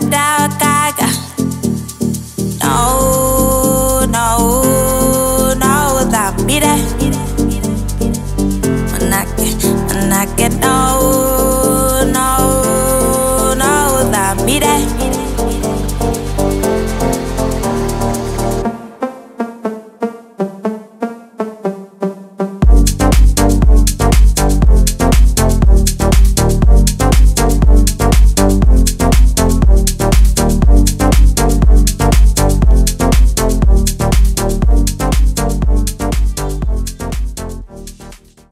without that.